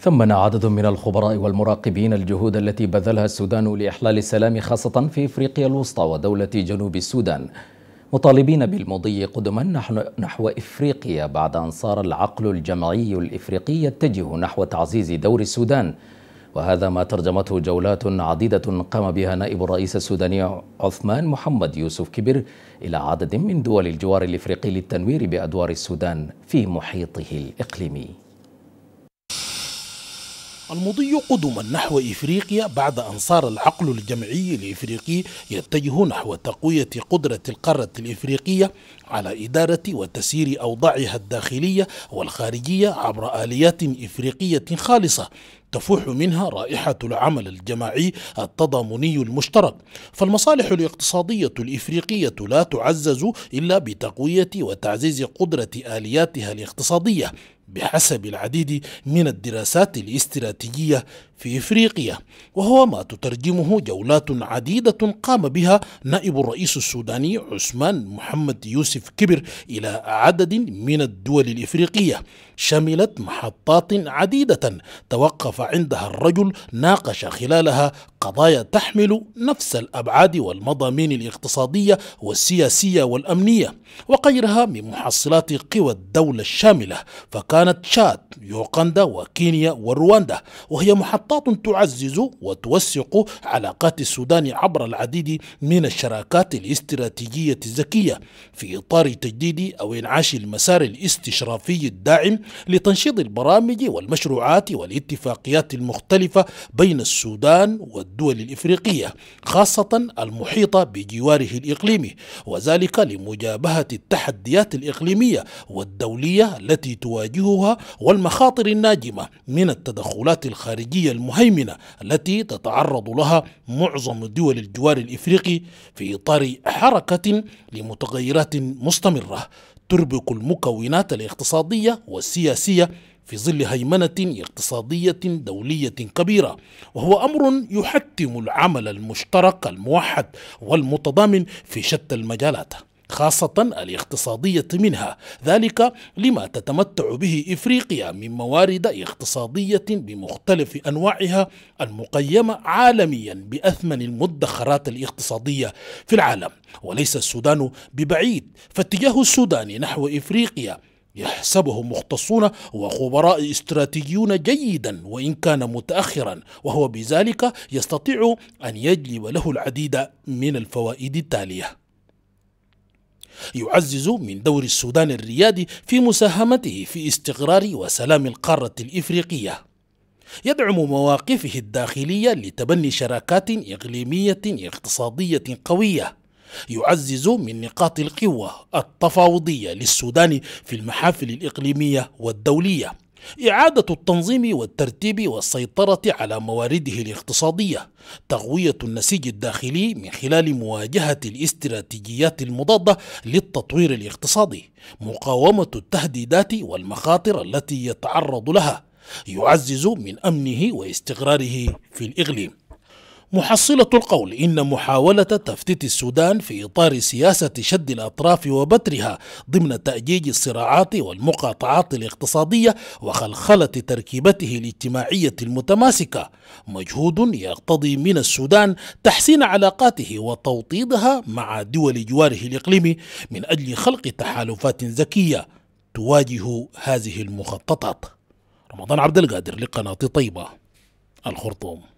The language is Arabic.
ثمن عدد من الخبراء والمراقبين الجهود التي بذلها السودان لإحلال السلام خاصة في إفريقيا الوسطى ودولة جنوب السودان. مطالبين بالمضي قدما نحو إفريقيا بعد أن صار العقل الجمعي الإفريقي يتجه نحو تعزيز دور السودان. وهذا ما ترجمته جولات عديدة قام بها نائب الرئيس السوداني عثمان محمد يوسف كبر إلى عدد من دول الجوار الإفريقي للتنوير بأدوار السودان في محيطه الإقليمي. المضي قدما نحو إفريقيا بعد أن صار العقل الجمعي الإفريقي يتجه نحو تقوية قدرة القارة الإفريقية على إدارة وتسيير أوضاعها الداخلية والخارجية عبر آليات إفريقية خالصة تفوح منها رائحة العمل الجماعي التضامني المشترك. فالمصالح الاقتصادية الإفريقية لا تعزز إلا بتقوية وتعزيز قدرة آلياتها الاقتصادية بحسب العديد من الدراسات الاستراتيجية في إفريقيا. وهو ما تترجمه جولات عديدة قام بها نائب الرئيس السوداني عثمان محمد يوسف كبر إلى عدد من الدول الإفريقية شملت محطات عديدة توقف عندها الرجل ناقش خلالها قضايا تحمل نفس الأبعاد والمضامين الاقتصادية والسياسية والأمنية وغيرها من محصلات قوى الدولة الشاملة فكانت تشاد يوغندا وكينيا ورواندا وهي محطات تعزز وتوثق علاقات السودان عبر العديد من الشراكات الاستراتيجية الذكية في إطار تجديد أو إنعاش المسار الاستشرافي الداعم لتنشيط البرامج والمشروعات والاتفاقيات المختلفة بين السودان والدول الإفريقية خاصة المحيطة بجواره الإقليمي وذلك لمجابهة التحديات الإقليمية والدولية التي تواجهها والمخاطر الناجمة من التدخلات الخارجية المهيمنة التي تتعرض لها معظم دول الجوار الإفريقي في إطار حركة لمتغيرات مستمرة تربك المكونات الاقتصادية والسياسية في ظل هيمنة اقتصادية دولية كبيرة وهو أمر يحتم العمل المشترك الموحد والمتضامن في شتى المجالات خاصة الاقتصادية منها ذلك لما تتمتع به إفريقيا من موارد اقتصادية بمختلف أنواعها المقيمة عالميا بأثمن المدخرات الاقتصادية في العالم وليس السودان ببعيد فاتجاه السودان نحو إفريقيا يحسبه مختصون وخبراء استراتيجيون جيدا وإن كان متأخرا. وهو بذلك يستطيع أن يجلب له العديد من الفوائد التالية. يعزز من دور السودان الريادي في مساهمته في استقرار وسلام القارة الإفريقية. يدعم مواقفه الداخلية لتبني شراكات إقليمية اقتصادية قوية. يعزز من نقاط القوة التفاوضية للسودان في المحافل الإقليمية والدولية. إعادة التنظيم والترتيب والسيطرة على موارده الاقتصادية. تقوية النسيج الداخلي من خلال مواجهة الاستراتيجيات المضادة للتطوير الاقتصادي. مقاومة التهديدات والمخاطر التي يتعرض لها. يعزز من أمنه واستقراره في الإقليم. محصلة القول إن محاولة تفتيت السودان في إطار سياسة شد الأطراف وبترها ضمن تأجيج الصراعات والمقاطعات الاقتصادية وخلخلة تركيبته الاجتماعية المتماسكة. مجهود يقتضي من السودان تحسين علاقاته وتوطيدها مع دول جواره الإقليمي من أجل خلق تحالفات ذكية تواجه هذه المخططات. رمضان عبد القادر لقناة طيبة الخرطوم.